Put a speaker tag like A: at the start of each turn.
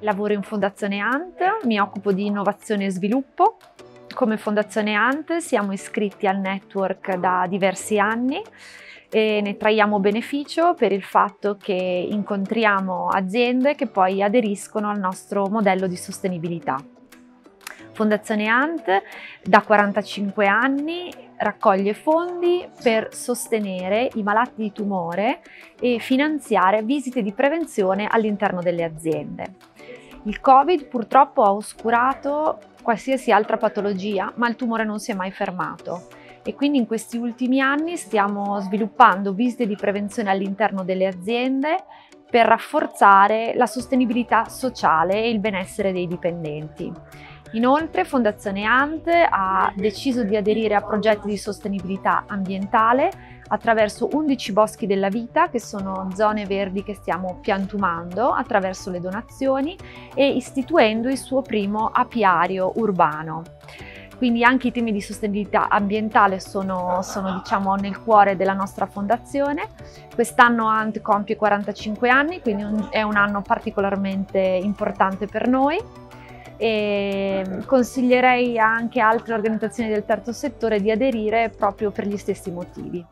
A: Lavoro in Fondazione ANT, mi occupo di innovazione e sviluppo. Come Fondazione ANT siamo iscritti al network da diversi anni e ne traiamo beneficio per il fatto che incontriamo aziende che poi aderiscono al nostro modello di sostenibilità. Fondazione ANT da 45 anni raccoglie fondi per sostenere i malati di tumore e finanziare visite di prevenzione all'interno delle aziende. Il Covid purtroppo ha oscurato qualsiasi altra patologia, ma il tumore non si è mai fermato e quindi in questi ultimi anni stiamo sviluppando visite di prevenzione all'interno delle aziende per rafforzare la sostenibilità sociale e il benessere dei dipendenti. Inoltre Fondazione ANT ha deciso di aderire a progetti di sostenibilità ambientale attraverso 11 boschi della vita, che sono zone verdi che stiamo piantumando attraverso le donazioni e istituendo il suo primo apiario urbano. Quindi anche i temi di sostenibilità ambientale sono, sono diciamo, nel cuore della nostra fondazione. Quest'anno ANT compie 45 anni, quindi è un anno particolarmente importante per noi e consiglierei anche altre organizzazioni del terzo settore di aderire proprio per gli stessi motivi.